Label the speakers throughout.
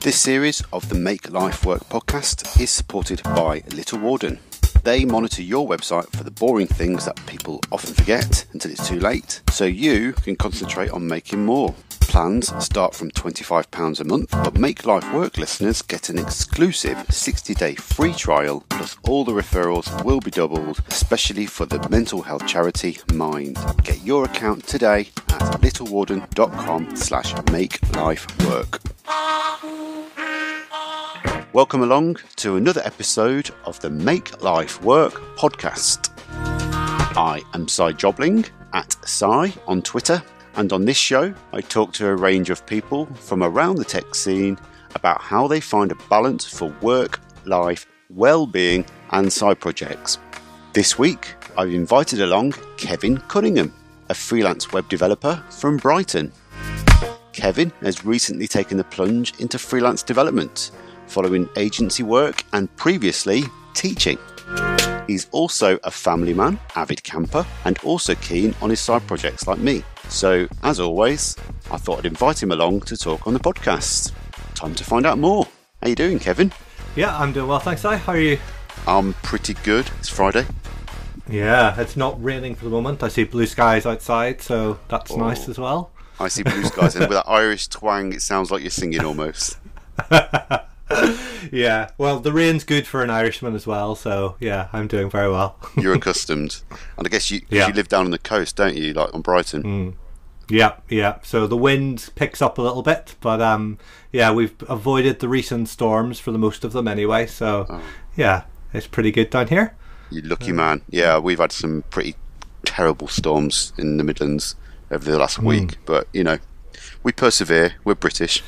Speaker 1: This series of the Make Life Work podcast is supported by Little Warden. They monitor your website for the boring things that people often forget until it's too late, so you can concentrate on making more. Plans start from £25 a month, but Make Life Work listeners get an exclusive 60 day free trial, plus all the referrals will be doubled, especially for the mental health charity Mind. Get your account today at littlewarden.com slash make life work. Welcome along to another episode of the Make Life Work podcast. I am Si Jobling at Si on Twitter, and on this show, I talk to a range of people from around the tech scene about how they find a balance for work, life, well-being, and side projects. This week, I've invited along Kevin Cunningham, a freelance web developer from Brighton. Kevin has recently taken the plunge into freelance development, following agency work and previously teaching. He's also a family man, avid camper, and also keen on his side projects like me. So, as always, I thought I'd invite him along to talk on the podcast. Time to find out more. How you doing, Kevin?
Speaker 2: Yeah, I'm doing well, thanks. I. How are you?
Speaker 1: I'm pretty good. It's Friday.
Speaker 2: Yeah, it's not raining for the moment. I see blue skies outside, so that's
Speaker 1: Oh.
Speaker 2: nice as well.
Speaker 1: I see blue skies, and with that Irish twang, it sounds like you're singing almost.
Speaker 2: Yeah, well, the rain's good for an Irishman as well, so yeah, I'm doing very well.
Speaker 1: You're accustomed, and I guess you
Speaker 2: Yeah.
Speaker 1: you live down on the coast, don't you? Like on Brighton. Mm.
Speaker 2: yeah, yeah. So the wind picks up a little bit, but um, yeah, we've avoided the recent storms for the most of them anyway. So
Speaker 1: Oh.
Speaker 2: yeah, it's pretty good down here.
Speaker 1: You lucky uh, man. Yeah, we've had some pretty terrible storms in the Midlands over the last hmm. week, but you know, we persevere. We're British.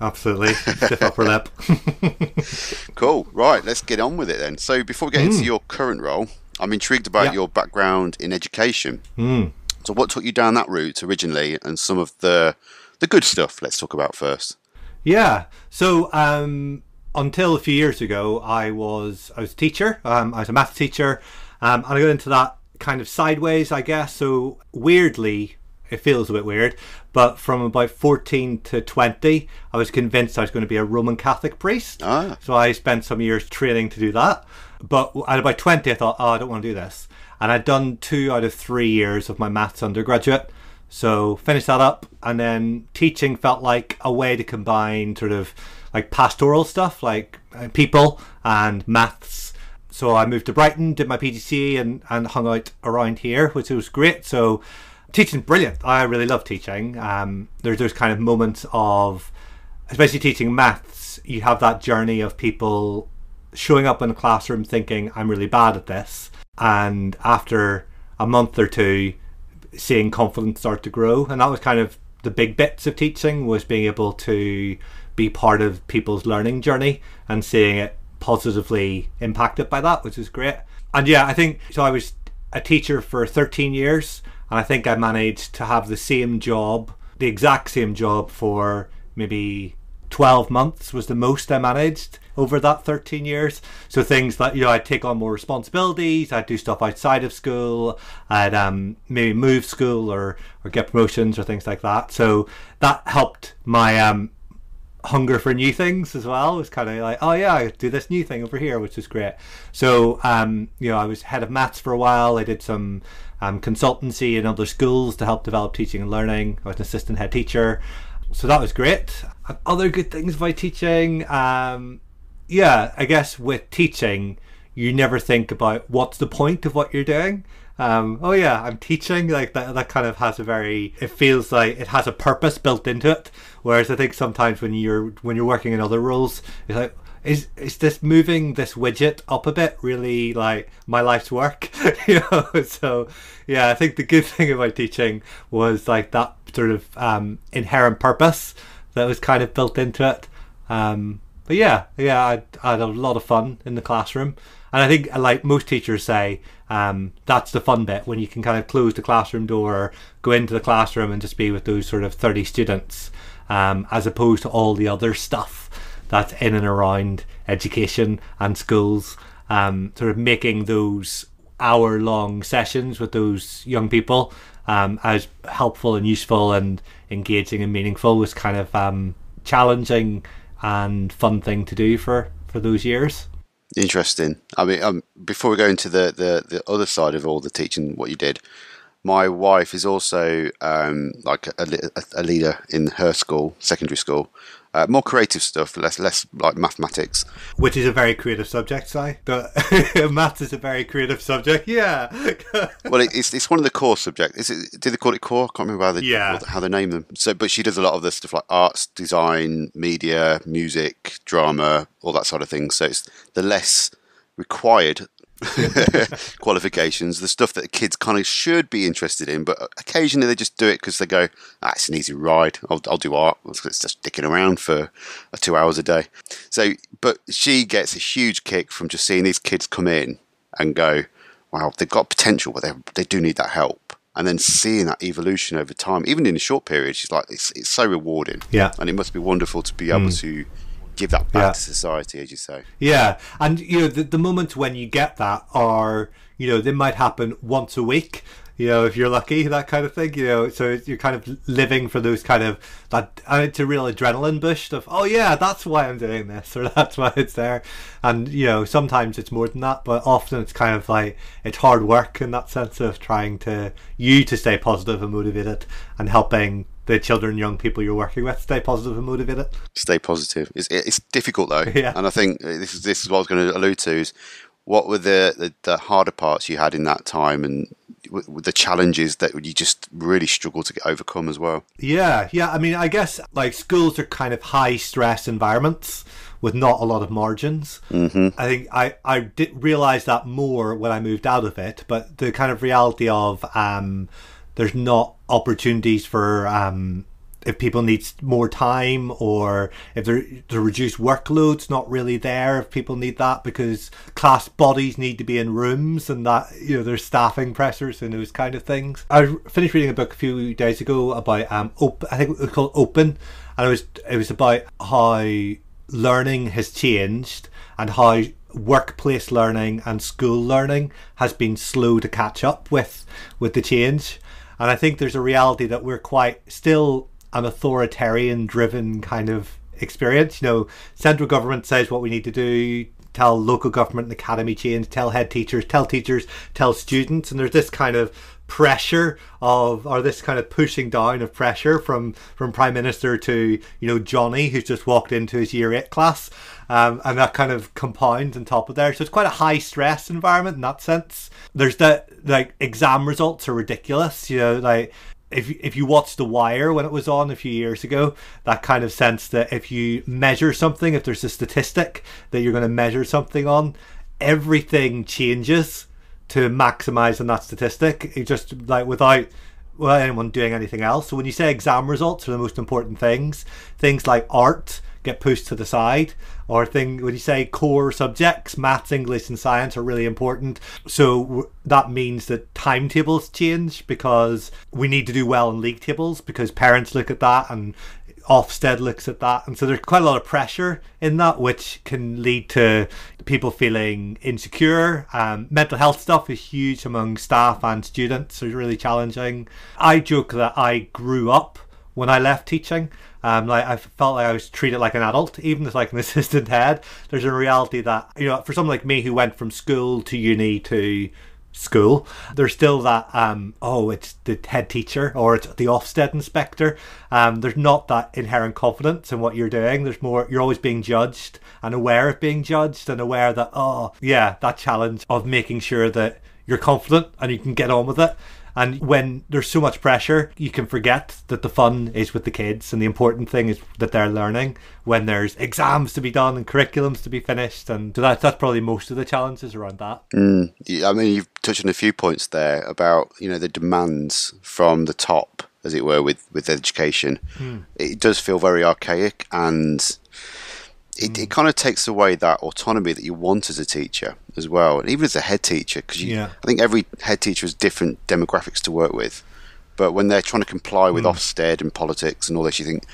Speaker 2: Absolutely, stiff upper lip.
Speaker 1: Cool. Right, let's get on with it then. So, before we get into your current role, I'm intrigued about
Speaker 2: Yeah.
Speaker 1: your background in education.
Speaker 2: Mm.
Speaker 1: So, what took you down that route originally, and some of the the good stuff? Let's talk about first.
Speaker 2: Yeah. So um, until a few years ago, I was I was a teacher. Um, I was a math teacher, um, and I got into that kind of sideways, I guess. So weirdly, it feels a bit weird, but from about fourteen to twenty, I was convinced I was going to be a Roman Catholic priest.
Speaker 1: Ah.
Speaker 2: So I spent some years training to do that. But at about 20, I thought, oh, I don't want to do this. And I'd done two out of three years of my maths undergraduate. So finished that up. And then teaching felt like a way to combine sort of like pastoral stuff, like uh, people and maths. So I moved to Brighton, did my PGCE and, and hung out around here, which was great. So teaching's brilliant. I really love teaching. Um, there's those kind of moments of, especially teaching maths, you have that journey of people showing up in a classroom thinking, I'm really bad at this. And after a month or two, seeing confidence start to grow. And that was kind of the big bits of teaching was being able to be part of people's learning journey and seeing it positively impacted by that, which is great. And yeah, I think so. I was a teacher for 13 years, and I think I managed to have the same job, the exact same job for maybe 12 months was the most I managed over that 13 years. So things like, you know, I'd take on more responsibilities, I'd do stuff outside of school, I'd um, maybe move school or, or get promotions or things like that. So that helped my um, hunger for new things as well. It was kind of like, oh yeah, I do this new thing over here, which is great. So, um, you know, I was head of maths for a while. I did some um, consultancy in other schools to help develop teaching and learning. I was an assistant head teacher. So that was great. And other good things about teaching, um, yeah, I guess with teaching, you never think about what's the point of what you're doing. Um, oh yeah, I'm teaching. Like that, that kind of has a very. It feels like it has a purpose built into it. Whereas I think sometimes when you're when you're working in other roles, it's like, is is this moving this widget up a bit really like my life's work? you know. So yeah, I think the good thing about teaching was like that sort of um, inherent purpose that was kind of built into it. Um, but yeah, yeah, I, I had a lot of fun in the classroom, and I think like most teachers say, um, that's the fun bit when you can kind of close the classroom door, go into the classroom, and just be with those sort of thirty students, um, as opposed to all the other stuff that's in and around education and schools. Um, sort of making those hour long sessions with those young people um, as helpful and useful and engaging and meaningful was kind of um, challenging and fun thing to do for for those years.
Speaker 1: Interesting. I mean, um, before we go into the, the, the other side of all the teaching, what you did, my wife is also um, like a, a, leader in her school, secondary school. Uh, more creative stuff, less less like mathematics.
Speaker 2: Which is a very creative subject, Si. But maths is a very creative subject. Yeah.
Speaker 1: well, it, it's it's one of the core subjects. Is it? Did they call it core? I can't remember how they
Speaker 2: yeah.
Speaker 1: how they name them. So, but she does a lot of the stuff like arts, design, media, music, drama, all that sort of thing. So it's the less required qualifications, the stuff that the kids kind of should be interested in, but occasionally they just do it because they go, ah, it's an easy ride. I'll, I'll do art. It's just dicking around for two hours a day. So, but she gets a huge kick from just seeing these kids come in and go, wow, they've got potential, but they, they do need that help. And then seeing that evolution over time, even in a short period, she's like, it's, it's so rewarding.
Speaker 2: Yeah.
Speaker 1: And it must be wonderful to be able mm. to give that back yeah. to society, as you say.
Speaker 2: Yeah, and you know the the moments when you get that are you know they might happen once a week. You know, if you're lucky, that kind of thing. You know, so you're kind of living for those kind of that. And it's a real adrenaline boost of, oh yeah, that's why I'm doing this, or that's why it's there. And you know, sometimes it's more than that, but often it's kind of like it's hard work in that sense of trying to you to stay positive and motivated and helping the children young people you're working with stay positive and motivated?
Speaker 1: Stay positive. It's, it's difficult though,
Speaker 2: yeah.
Speaker 1: and I think this is this is what I was going to allude to is what were the, the, the harder parts you had in that time and the challenges that you just really struggle to get overcome as well.
Speaker 2: Yeah, yeah. I mean, I guess like schools are kind of high stress environments with not a lot of margins.
Speaker 1: Mm-hmm.
Speaker 2: I think I I did realize that more when I moved out of it, but the kind of reality of um, there's not opportunities for um, if people need more time or if there the reduced workloads not really there if people need that because class bodies need to be in rooms and that you know there's staffing pressures and those kind of things. I finished reading a book a few days ago about um open i think it was called open and it was it was about how learning has changed and how workplace learning and school learning has been slow to catch up with with the change and I think there's a reality that we're quite still an authoritarian driven kind of experience. You know, central government says what we need to do, tell local government and academy chains, tell head teachers, tell teachers, tell students, and there's this kind of pressure of or this kind of pushing down of pressure from from prime minister to you know johnny who's just walked into his year eight class. Um, and that kind of compounds on top of there. So it's quite a high stress environment in that sense. There's that like exam results are ridiculous you know like if if you watch The Wire when it was on a few years ago, that kind of sense that if you measure something, if there's a statistic that you're going to measure something on, everything changes to maximize on that statistic. It just like without without anyone doing anything else. So when you say exam results are the most important things, things like art get pushed to the side, or thing when you say core subjects, maths, English, and science are really important. So that means that timetables change because we need to do well in league tables because parents look at that and Ofsted looks at that, and so there's quite a lot of pressure in that, which can lead to people feeling insecure. Um, mental health stuff is huge among staff and students. So it's really challenging. I joke that I grew up when I left teaching. Um, like I felt like I was treated like an adult, even as like an assistant head. There's a reality that you know, for someone like me who went from school to uni to school. There's still that um, oh, it's the head teacher or it's the Ofsted inspector. Um, there's not that inherent confidence in what you're doing. There's more. You're always being judged and aware of being judged and aware that oh yeah, that challenge of making sure that you're confident and you can get on with it. And when there's so much pressure, you can forget that the fun is with the kids and the important thing is that they're learning when there's exams to be done and curriculums to be finished. And so that, that's probably most of the challenges around that.
Speaker 1: Mm, I mean, you've touched on a few points there about, you know, the demands from the top, as it were, with, with education. Mm. It does feel very archaic and it, it kind of takes away that autonomy that you want as a teacher as well, and even as a head teacher, because
Speaker 2: yeah.
Speaker 1: I think every head teacher has different demographics to work with. But when they're trying to comply with mm. Ofsted and politics and all this, you think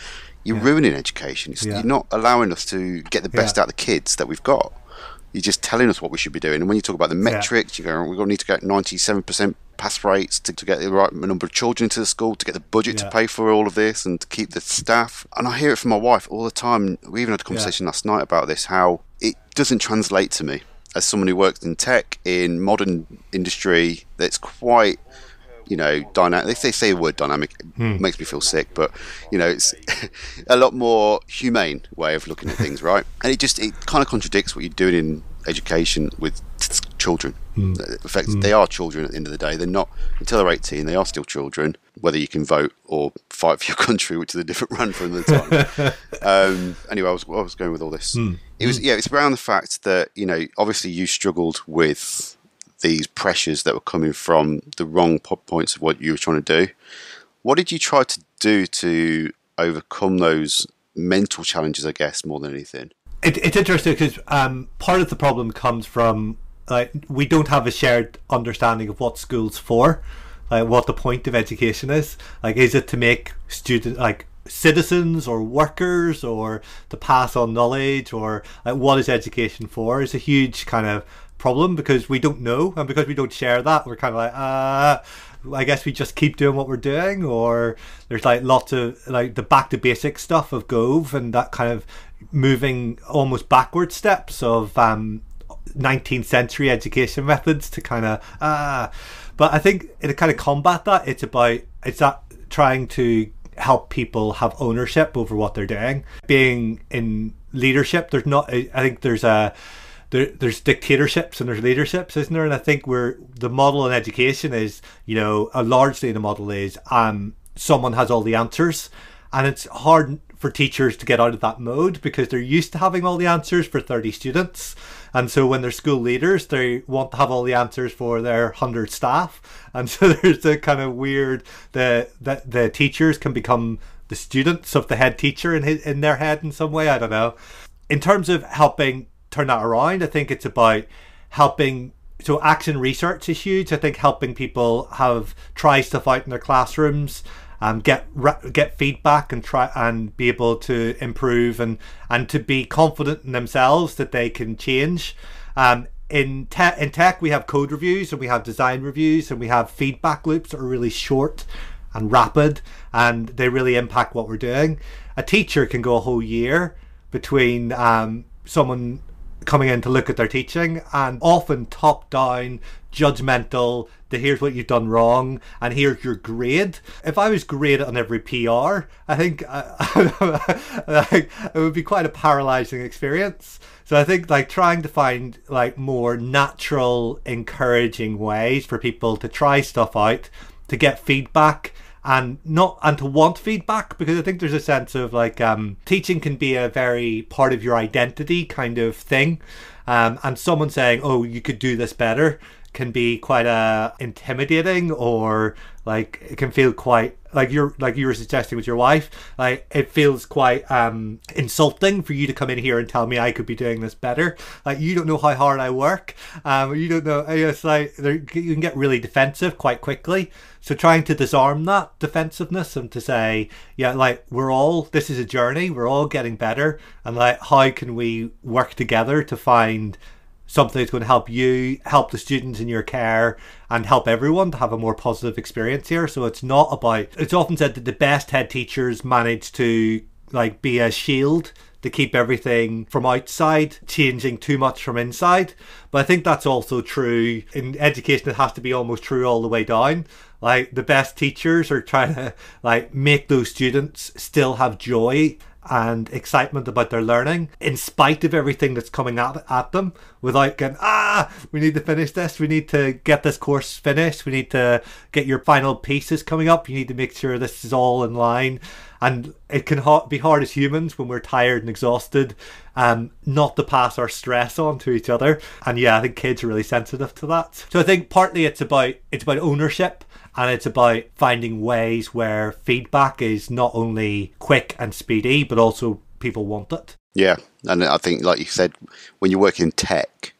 Speaker 1: you're yeah. ruining education. Yeah. You're not allowing us to get the best out of the kids that we've got. You're just telling us what we should be doing. And when you talk about the metrics, you go, we need to get 97% pass rates, to, to get the right number of children into the school, to get the budget
Speaker 2: Yeah.
Speaker 1: to pay for all of this, and to keep the staff. And I hear it from my wife all the time. We even had a conversation last night about this. How it doesn't translate to me as someone who works in tech in modern industry. That's quite you know, dynamic. If they say the word dynamic, it
Speaker 2: Hmm.
Speaker 1: makes me feel sick. But you know, it's a lot more humane way of looking at things, right? And it just it kind of contradicts what you're doing in education with children.
Speaker 2: Hmm.
Speaker 1: In fact, they are children at the end of the day. They're not until they're 18. They are still children, whether you can vote or fight for your country, which is a different run from the time. um, anyway, I was, I was going with all this. It was yeah, it's around the fact that you know, obviously, you struggled with these pressures that were coming from the wrong points of what you were trying to do. What did you try to do to overcome those mental challenges? I guess more than anything.
Speaker 2: It, it's interesting because um, part of the problem comes from like we don't have a shared understanding of what school's for, like what the point of education is. Like, is it to make student like citizens or workers or to pass on knowledge or like what is education for? Is a huge kind of problem because we don't know and because we don't share that we're kind of like uh I guess we just keep doing what we're doing, or there's like lots of like the back to basic stuff of Gove and that kind of moving almost backward steps of um, 19th century education methods to kind of ah. But I think to kind of combat that, it's about it's that trying to help people have ownership over what they're doing, being in leadership. There's not. I think there's a there, there's dictatorships and there's leaderships, isn't there? And I think we're the model in education is, you know, uh, largely the model is um, someone has all the answers, and it's hard for teachers to get out of that mode because they're used to having all the answers for 30 students. And so when they're school leaders, they want to have all the answers for their 100 staff. And so there's a kind of weird the that the teachers can become the students of the head teacher in his, in their head in some way. I don't know. In terms of helping turn that around. I think it's about helping. So action research is huge. I think helping people have try stuff out in their classrooms, um, get get feedback and try and be able to improve and and to be confident in themselves that they can change. Um, in tech, in tech, we have code reviews and we have design reviews and we have feedback loops that are really short and rapid and they really impact what we're doing. A teacher can go a whole year between um, someone coming in to look at their teaching and often top down judgmental that here's what you've done wrong and here's your grade. If i was graded on every pr i think uh, it would be quite a paralyzing experience. So i think like trying to find like more natural encouraging ways for people to try stuff out to get feedback and not and to want feedback because I think there's a sense of like um, teaching can be a very part of your identity kind of thing, um, and someone saying, "Oh, you could do this better," can be quite uh, intimidating or like it can feel quite like you're like you were suggesting with your wife like it feels quite um insulting for you to come in here and tell me I could be doing this better. Like you don't know how hard I work. Um you don't know it's like you can get really defensive quite quickly. So trying to disarm that defensiveness and to say yeah like we're all this is a journey. We're all getting better. And like how can we work together to find something that's going to help you, help the students in your care, and help everyone to have a more positive experience here. So it's not about. It's often said that the best head teachers manage to like be a shield to keep everything from outside changing too much from inside. But I think that's also true in education. It has to be almost true all the way down. Like the best teachers are trying to like make those students still have joy and excitement about their learning in spite of everything that's coming at, at them without going ah we need to finish this. We need to get this course finished. We need to get your final pieces coming up. You need to make sure this is all in line and it can ha- be hard as humans when we're tired and exhausted um, not to pass our stress on to each other. And yeah i think kids are really sensitive to that. So i think partly it's about it's about ownership and it's about finding ways where feedback is not only quick and speedy but also people want it.
Speaker 1: Yeah, and I think, like you said, when you work in tech,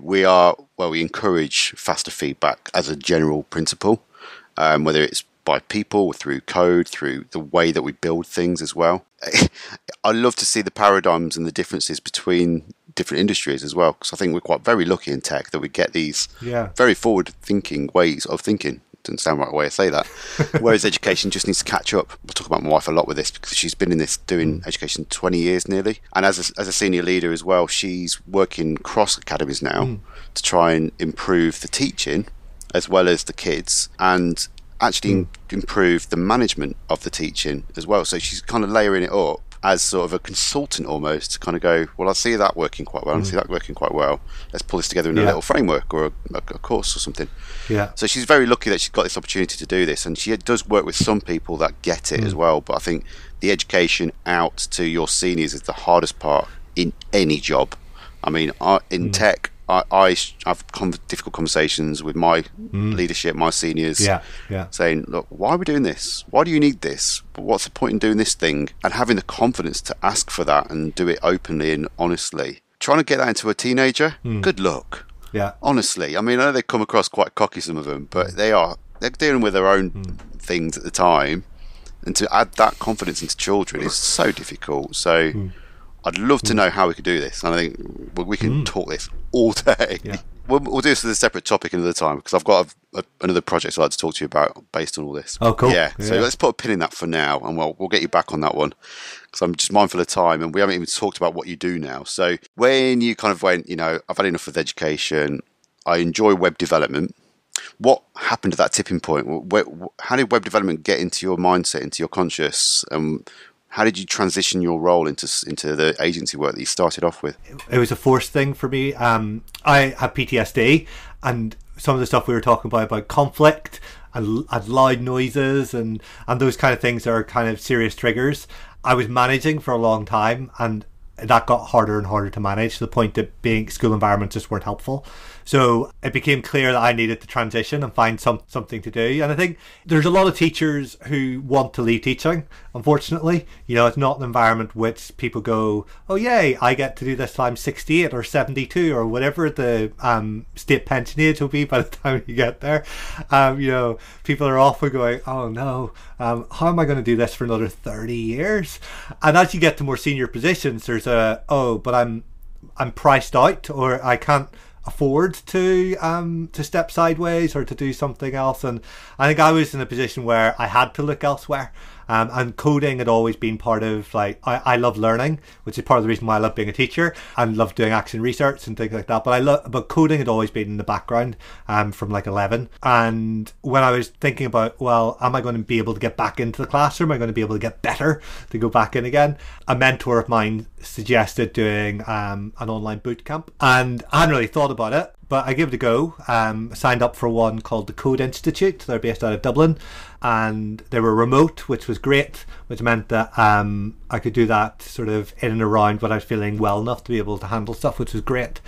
Speaker 1: we are well, we encourage faster feedback as a general principle, um, whether it's by people, through code, through the way that we build things as well. I love to see the paradigms and the differences between different industries as well. Because I think we're quite very lucky in tech that we get these
Speaker 2: Yeah.
Speaker 1: very forward thinking ways of thinking. Doesn't sound right way to say that. Whereas education just needs to catch up. I talk about my wife a lot with this because she's been in this doing mm. education 20 years nearly. And as a, as a senior leader as well, she's working cross academies now mm. to try and improve the teaching as well as the kids and actually hmm. improve the management of the teaching as well. So she's kind of layering it up as sort of a consultant almost to kind of go, well, I see that working quite well. I see hmm. that working quite well. Let's pull this together in a little framework or a, a, course or something.
Speaker 2: Yeah.
Speaker 1: So she's very lucky that she's got this opportunity to do this, and she does work with some people that get it as hmm. well. But I think the education out to your seniors is the hardest part in any job. I mean, I, in mm. tech, I, I have con difficult conversations with my mm. leadership, my seniors,
Speaker 2: Yeah. Yeah.
Speaker 1: saying, "Look, why are we doing this? Why do you need this? But what's the point in doing this thing?" And having the confidence to ask for that and do it openly and honestly. Trying to get that into a teenager, mm. good luck
Speaker 2: Yeah.
Speaker 1: honestly, I mean, I know they come across quite cocky, some of them, but they are they're dealing with their own things at the time, and to add that confidence into children is so difficult. So, I'd love to know how we could do this, and I think we- we can talk this all day.
Speaker 2: Yeah.
Speaker 1: We'll, we'll do this as a separate topic another time because I've got a, a, another project I'd like to talk to you about based on all this.
Speaker 2: Oh, cool.
Speaker 1: Yeah, so let's put a pin in that for now, and we'll we'll get you back on that one because I'm just mindful of time, and we haven't even talked about what you do now. So when you kind of went, you know, I've had enough of education. I enjoy web development. What happened to that tipping point? Where, how did web development get into your mindset, into your conscious? Um, how did you transition your role into into the agency work that you started off with?
Speaker 2: it was a forced thing for me. Um, I had PTSD, and some of the stuff we were talking about about conflict and, and loud noises and and those kind of things are kind of serious triggers. I was managing for a long time, and that got harder and harder to manage to the point that being school environments just weren't helpful. So it became clear that I needed to transition and find some something to do. And I think there's a lot of teachers who want to leave teaching. Unfortunately, you know, it's not an environment which people go, "Oh yay, I get to do this till I'm 68 or 72 or whatever the um, state pension age will be by the time you get there." Um, you know, people are often going, "Oh no, um, how am I going to do this for another 30 years?" And as you get to more senior positions, there's a, "Oh, but I'm I'm priced out or I can't afford to um to step sideways or to do something else. And I think I was in a position where I had to look elsewhere um, and coding had always been part of like I, I love learning which is part of the reason why I love being a teacher and love doing action research and things like that. But I love but coding had always been in the background um from like 11 and when I was thinking about well am I going to be able to get back into the classroom? Am I going to be able to get better to go back in again? A mentor of mine suggested doing um, an online boot camp and I hadn't really thought about it but I gave it a go. Um, signed up for one called the Code Institute. They're based out of Dublin, and they were remote, which was great, which meant that um, I could do that sort of in and around when I was feeling well enough to be able to handle stuff, which was great.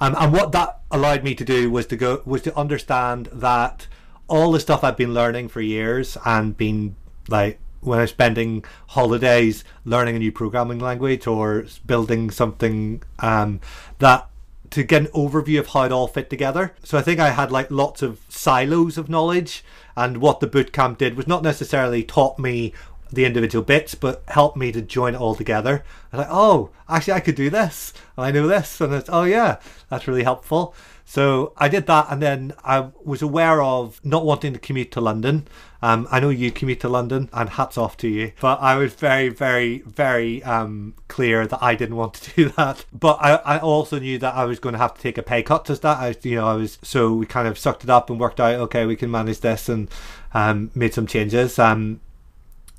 Speaker 2: Um, and what that allowed me to do was to go was to understand that all the stuff I've been learning for years and been like when I'm spending holidays learning a new programming language or building something um, that to get an overview of how it all fit together. So I think I had like lots of silos of knowledge, and what the bootcamp did was not necessarily taught me the individual bits, but helped me to join it all together. I was like, oh, actually, I could do this, and I know this, and it's oh yeah, that's really helpful. So I did that, and then I was aware of not wanting to commute to London. Um, I know you commute to London, and hats off to you. But I was very, very, very um, clear that I didn't want to do that. But I, I also knew that I was going to have to take a pay cut to that. I, you know, I was so we kind of sucked it up and worked out. Okay, we can manage this, and um, made some changes. Um,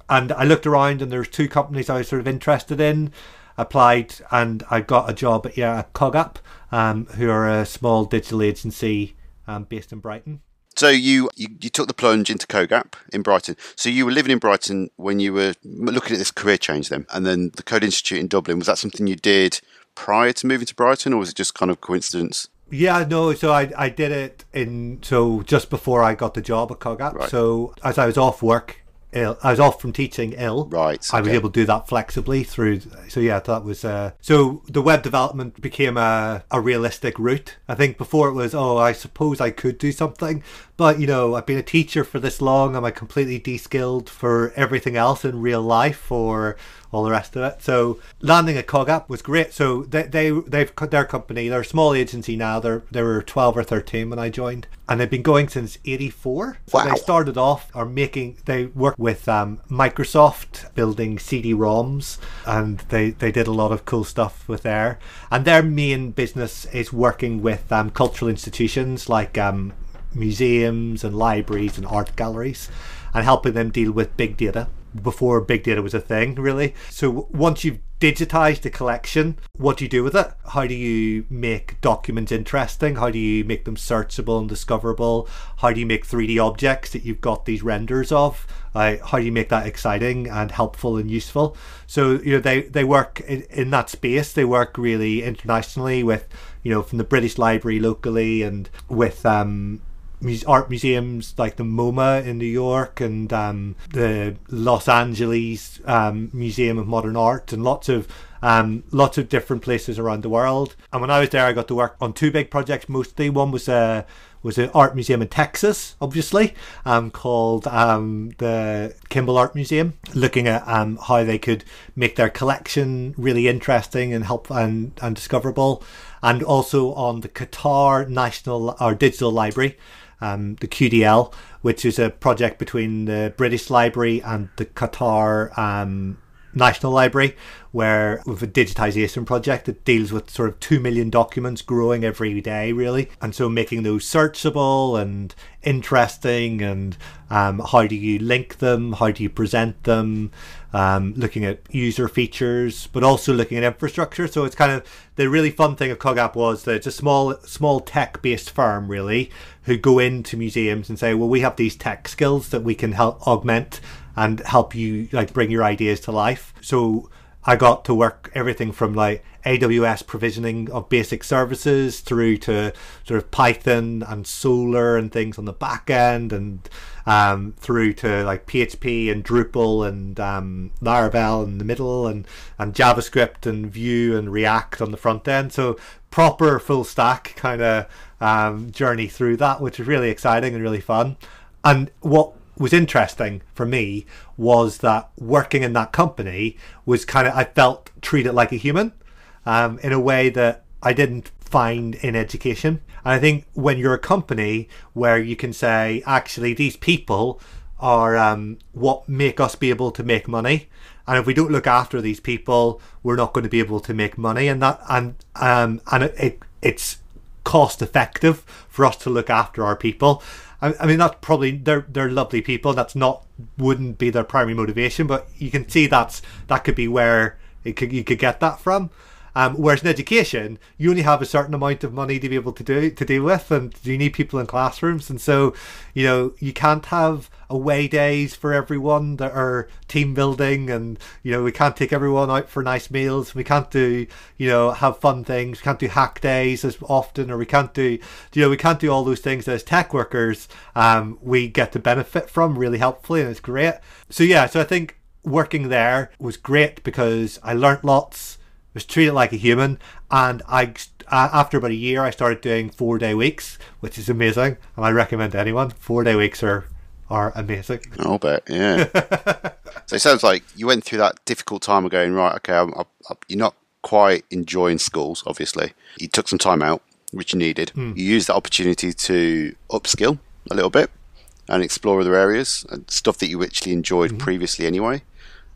Speaker 2: and I looked around, and there's two companies I was sort of interested in. Applied, and I got a job at yeah, at CogApp, um, who are a small digital agency um, based in Brighton.
Speaker 1: So you, you you took the plunge into CogApp in Brighton. So you were living in Brighton when you were looking at this career change then, and then the Code Institute in Dublin. Was that something you did prior to moving to Brighton, or was it just kind of coincidence?
Speaker 2: Yeah, no. So I I did it in so just before I got the job at CogApp.
Speaker 1: Right.
Speaker 2: So as I was off work, ill, I was off from teaching ill.
Speaker 1: Right,
Speaker 2: I was
Speaker 1: okay.
Speaker 2: able to do that flexibly through. So yeah, that was. Uh, so the web development became a a realistic route. I think before it was, oh, I suppose I could do something, but you know, I've been a teacher for this long. Am I completely de-skilled for everything else in real life, or all the rest of it. So landing at CogApp was great. So they they they've their company. They're a small agency now. They're they were twelve or thirteen when I joined, and they've been going since eighty four. So
Speaker 1: Wow.
Speaker 2: they started off are making. They work with um, Microsoft building CD-ROMs, and they they did a lot of cool stuff with there. And their main business is working with um, cultural institutions like um, museums and libraries and art galleries and helping them deal with big data before big data was a thing really. So once you've digitized a collection what do you do with it? How do you make documents interesting? How do you make them searchable and discoverable? How do you make 3d objects that you've got these renders of? Uh, how do you make that exciting and helpful and useful? So you know they they work in, in that space. They work really internationally with you know from the british library locally and with um art museums like the MoMA in New York and um, the Los Angeles um, Museum of Modern Art and lots of um, lots of different places around the world. And when I was there, I got to work on two big projects. Mostly, one was a was an art museum in Texas, obviously, um, called um, the Kimbell Art Museum, looking at um, how they could make their collection really interesting and help and, and discoverable, and also on the Qatar National or Digital Library, um, the QDL, which is a project between the British Library and the Qatar um, National Library, where with a digitization project that deals with sort of two million documents growing every day, really, and so making those searchable and interesting, and um, how do you link them, how do you present them, um, looking at user features, but also looking at infrastructure. So it's kind of the really fun thing of CogApp was that it's a small, small tech-based firm, really, who go into museums and say, well, we have these tech skills that we can help augment and help you like bring your ideas to life. So I got to work everything from like AWS provisioning of basic services through to sort of Python and Solr and things on the back end and um, through to like PHP and Drupal and um, Laravel in the middle and, and JavaScript and Vue and React on the front end. So proper full stack kind of um, journey through that, which is really exciting and really fun. And what was interesting for me was that working in that company was kind of I felt treated like a human um, in a way that I didn't find in education. And I think when you're a company where you can say, actually, these people are um, what make us be able to make money. And if we don't look after these people, we're not going to be able to make money. And that and um, and it, it it's cost effective for us to look after our people. I, I mean, that's probably they're they're lovely people. That's not wouldn't be their primary motivation, but you can see that's that could be where it could you could get that from. Um, whereas in education, you only have a certain amount of money to be able to do to deal with, and you need people in classrooms, and so you know you can't have away days for everyone that are team building, and you know we can't take everyone out for nice meals. We can't do you know have fun things. We can't do hack days as often, or we can't do you know we can't do all those things that as tech workers um, we get to benefit from really helpfully, and it's great. So yeah, so I think working there was great because I learnt lots was treated like a human and i uh, after about a year i started doing four day weeks which is amazing and i recommend to anyone four day weeks are are amazing
Speaker 1: I'll bet, yeah. so it sounds like you went through that difficult time of going, right, okay, I'm, I'm, you're not quite enjoying schools, obviously. You took some time out, which you needed. You used that opportunity to upskill a little bit and explore other areas and stuff that you actually enjoyed previously anyway.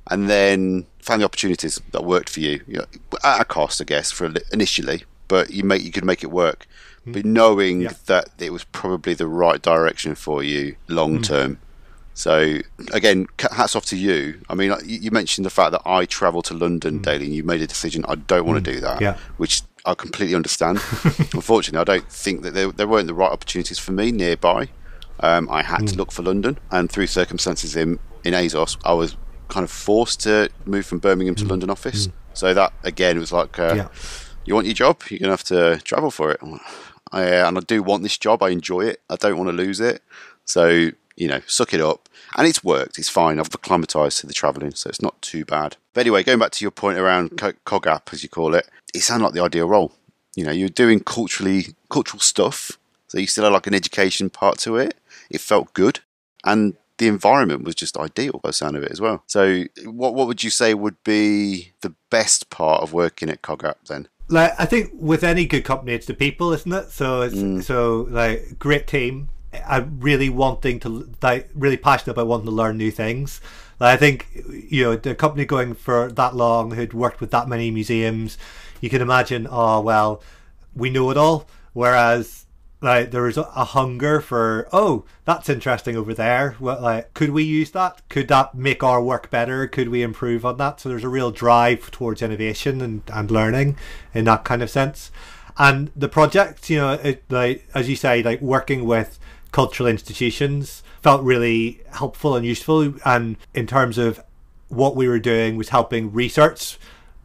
Speaker 1: And then find the opportunities that worked for you, you know, at a cost, I guess, for initially, but you make you could make it work. Hmm. But knowing
Speaker 2: Yeah.
Speaker 1: that it was probably the right direction for you long hmm. term. So again, hats off to you. I mean, you mentioned the fact that I travel to London hmm. daily, and you made a decision. I don't want to do that,
Speaker 2: Yeah.
Speaker 1: which I completely understand. Unfortunately, I don't think that there, there weren't the right opportunities for me nearby. Um, I had to look for London, and through circumstances in in ASOS, I was kind of forced to move from Birmingham to mm. London office. Mm. So that again was like, uh,
Speaker 2: Yeah.
Speaker 1: you want your job, you're gonna have to travel for it. I, uh, and I do want this job. I enjoy it. I don't want to lose it. So you know, suck it up. And it's worked. It's fine. I've acclimatized to the traveling, so it's not too bad. But anyway, going back to your point around Co- CogApp, as you call it, it sounded like the ideal role. You know, you're doing culturally cultural stuff, so you still have like an education part to it. It felt good, and the environment was just ideal by the sound of it as well. So, what what would you say would be the best part of working at CogApp then?
Speaker 2: Like I think with any good company, it's the people, isn't it? So it's
Speaker 1: Mm.
Speaker 2: so like great team. I'm really wanting to like really passionate about wanting to learn new things. Like, I think you know the company going for that long, who'd worked with that many museums, you can imagine. Oh well, we know it all. Whereas like there a, a hunger for oh that's interesting over there. Well, like could we use that? Could that make our work better? Could we improve on that? So there's a real drive towards innovation and, and learning in that kind of sense. And the project, you know, it, like as you say, like working with cultural institutions felt really helpful and useful. And in terms of what we were doing was helping research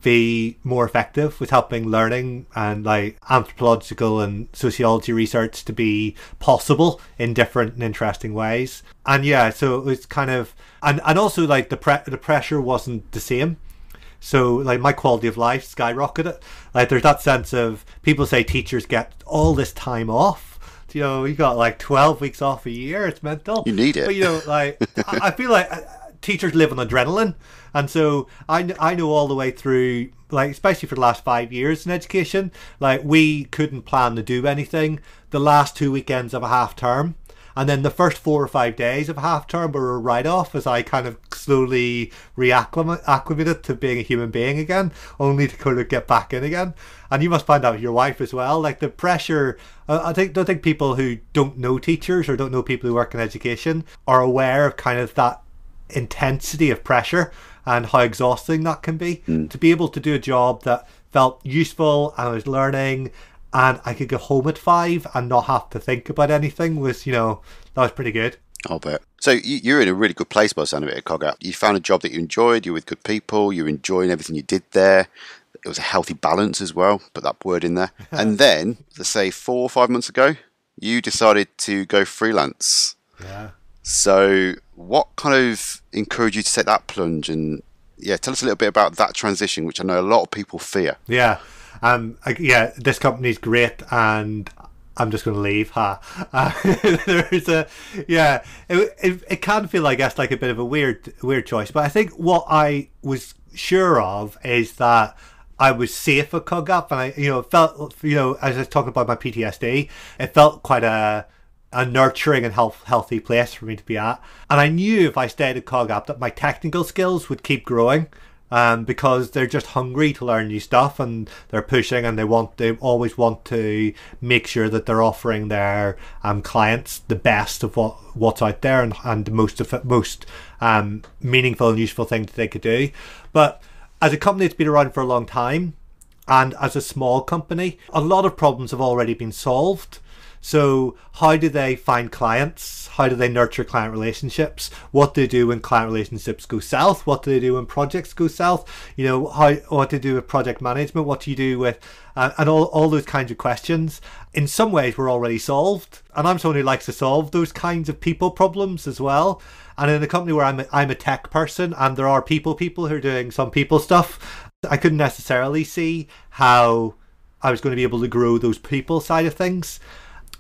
Speaker 2: be more effective with helping learning and like anthropological and sociology research to be possible in different and interesting ways. And yeah, so it was kind of and and also like the pre- the pressure wasn't the same. So like my quality of life skyrocketed. Like there's that sense of people say teachers get all this time off. You know, you got like twelve weeks off a year. It's mental.
Speaker 1: You need it.
Speaker 2: But you know, like I I feel like uh, teachers live on adrenaline, and so I I know all the way through, like especially for the last five years in education, like we couldn't plan to do anything the last two weekends of a half term. And then the first four or five days of a half term were a write off as I kind of slowly reacclimated to being a human being again, only to kind of get back in again. And you must find out your wife as well. Like the pressure, I think don't think people who don't know teachers or don't know people who work in education are aware of kind of that intensity of pressure and how exhausting that can be. Hmm. To be able to do a job that felt useful and I was learning and I could go home at five and not have to think about anything was, you know, that was pretty good.
Speaker 1: I'll bet. So you, you're in a really good place by the sound of it at CogApp. You found a job that you enjoyed. You're with good people. You're enjoying everything you did there. It was a healthy balance as well. Put that word in there. and then, let's say four or five months ago, you decided to go freelance.
Speaker 2: Yeah.
Speaker 1: So what kind of encouraged you to take that plunge? And yeah, tell us a little bit about that transition, which I know a lot of people fear.
Speaker 2: Yeah. Um. I, yeah. This company's great, and I'm just going to leave. Huh? Uh, there's a yeah. It, it it can feel, I guess, like a bit of a weird weird choice, but I think what I was sure of is that. I was safe at CogApp, and I, you know, felt, you know, as I was talking about my PTSD, it felt quite a, a nurturing and health, healthy place for me to be at. And I knew if I stayed at CogApp that my technical skills would keep growing um, because they're just hungry to learn new stuff and they're pushing and they want they always want to make sure that they're offering their um, clients the best of what what's out there and, and the most of most um, meaningful and useful thing that they could do. But as a company that's been around for a long time and as a small company, a lot of problems have already been solved. So, how do they find clients? How do they nurture client relationships? What do they do when client relationships go south? What do they do when projects go south? You know, how what do they do with project management? What do you do with uh, and all all those kinds of questions? In some ways, were already solved, and I'm someone who likes to solve those kinds of people problems as well. And in a company where I'm a, I'm a tech person, and there are people people who are doing some people stuff, I couldn't necessarily see how I was going to be able to grow those people side of things.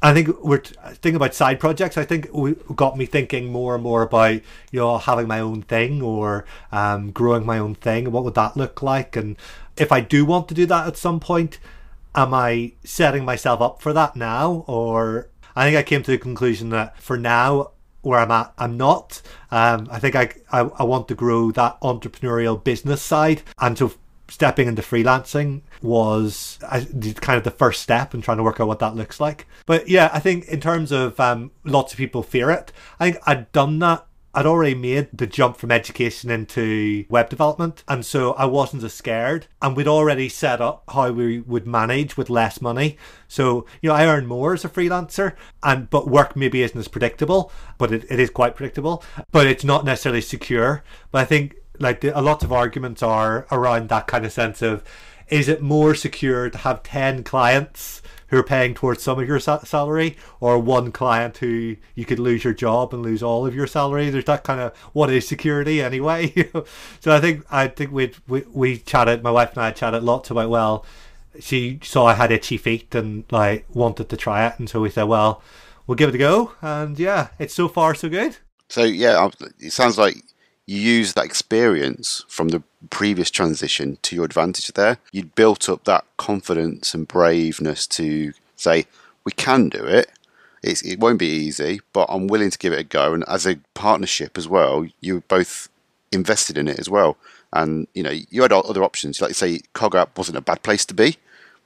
Speaker 2: I think we're thinking about side projects. I think we got me thinking more and more about you know having my own thing or um, growing my own thing. What would that look like? And if I do want to do that at some point, am I setting myself up for that now? Or I think I came to the conclusion that for now, where I'm at, I'm not. Um, I think I, I I want to grow that entrepreneurial business side, and so stepping into freelancing was kind of the first step in trying to work out what that looks like. But yeah, I think in terms of um, lots of people fear it, I think I'd done that. I'd already made the jump from education into web development, and so I wasn't as scared. And we'd already set up how we would manage with less money. So you know, I earn more as a freelancer, and but work maybe isn't as predictable, but it, it is quite predictable. But it's not necessarily secure. But I think like the, a lot of arguments are around that kind of sense of is it more secure to have 10 clients who are paying towards some of your sa- salary or one client who you could lose your job and lose all of your salary? There's that kind of what is security anyway? So i think i think we'd, we we chatted my wife and i chatted lots about well she saw i had itchy feet and like wanted to try it and so we said well we'll give it a go and yeah it's so far so good.
Speaker 1: So yeah, it sounds like you use that experience from the previous transition to your advantage there. You'd built up that confidence and braveness to say, we can do it. It's, it won't be easy, but I'm willing to give it a go. And as a partnership as well, you both invested in it as well. And you know, you had other options. Like you say, CogApp wasn't a bad place to be,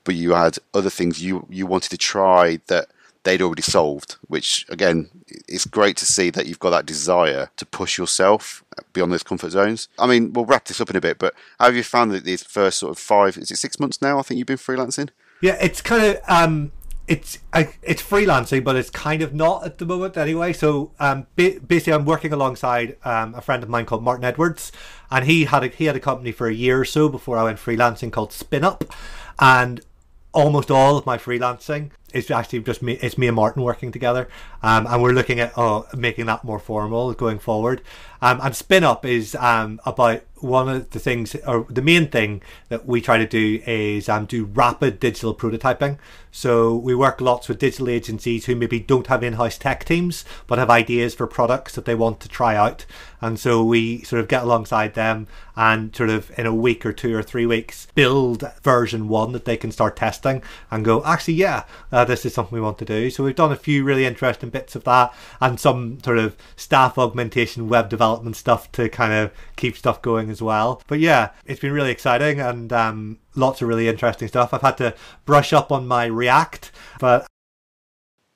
Speaker 1: but you had other things you you wanted to try that they'd already solved, which again, it's great to see that you've got that desire to push yourself beyond those comfort zones. I mean, we'll wrap this up in a bit, but how have you found that these first sort of five, is it six months now? I think you've been freelancing?
Speaker 2: Yeah, it's kind of, um, it's it's freelancing, but it's kind of not at the moment anyway. So um, basically, I'm working alongside um, a friend of mine called Martin Edwards, and he had a, he had a company for a year or so before I went freelancing called Spin Up, and almost all of my freelancing it's actually just me it's me and martin working together um, and we're looking at oh, making that more formal going forward. Um, and spin up is um, about one of the things or the main thing that we try to do is um, do rapid digital prototyping. So we work lots with digital agencies who maybe don't have in-house tech teams but have ideas for products that they want to try out. And so we sort of get alongside them and sort of in a week or two or three weeks build version one that they can start testing and go actually yeah uh, this is something we want to do so we've done a few really interesting bits of that and some sort of staff augmentation web development stuff to kind of keep stuff going as well but yeah it's been really exciting and um, lots of really interesting stuff. I've had to brush up on my React, but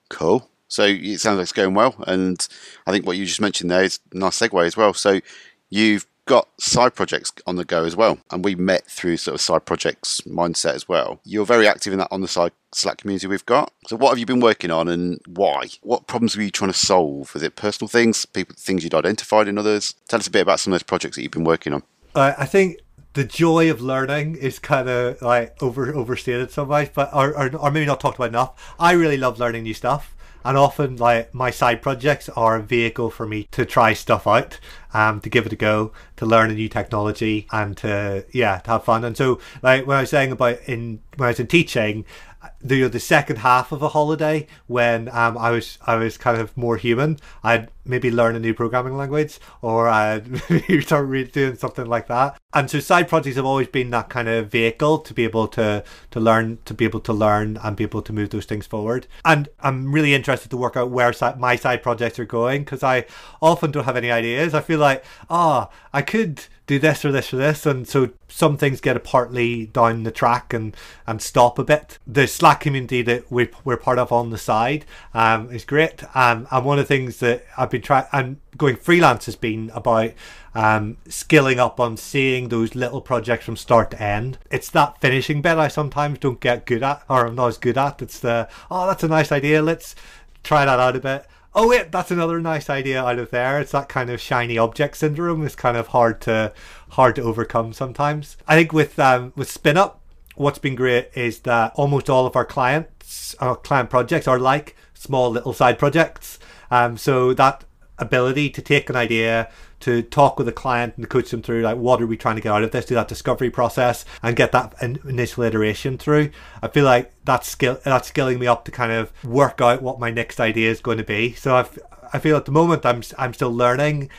Speaker 1: cool. So it sounds like it's going well, and I think what you just mentioned there is a nice segue as well. So you've got side projects on the go as well, and we met through sort of side projects mindset as well. You're very active in that on the side Slack community we've got. So what have you been working on, and why? What problems were you trying to solve? Was it personal things, people, things you'd identified in others? Tell us a bit about some of those projects that you've been working on.
Speaker 2: Uh, I think the joy of learning is kind of like over overstated so but or, or, or maybe not talked about enough. I really love learning new stuff, and often like my side projects are a vehicle for me to try stuff out, um, to give it a go, to learn a new technology, and to yeah, to have fun. And so like when I was saying about in when I was in teaching, the the second half of a holiday when um, I was I was kind of more human. I'd maybe learn a new programming language or I'd maybe start doing something like that. And so side projects have always been that kind of vehicle to be able to to learn to be able to learn and be able to move those things forward. And I'm really interested to work out where my side projects are going because I often don't have any ideas. I feel like oh I could do this or this or this and so some things get a partly down the track and and stop a bit the slack community that we, we're part of on the side um, is great um, and one of the things that i've been trying and going freelance has been about um, skilling up on seeing those little projects from start to end it's that finishing bit i sometimes don't get good at or i'm not as good at it's the oh that's a nice idea let's try that out a bit oh wait, that's another nice idea out of there. It's that kind of shiny object syndrome is kind of hard to hard to overcome sometimes. I think with um, with Spin Up, what's been great is that almost all of our clients, our client projects, are like small little side projects. Um, so that ability to take an idea, to talk with the client and coach them through like what are we trying to get out of this, do that discovery process and get that initial iteration through. I feel like that's skill that's skilling me up to kind of work out what my next idea is going to be. So I I feel at the moment I'm I'm still learning,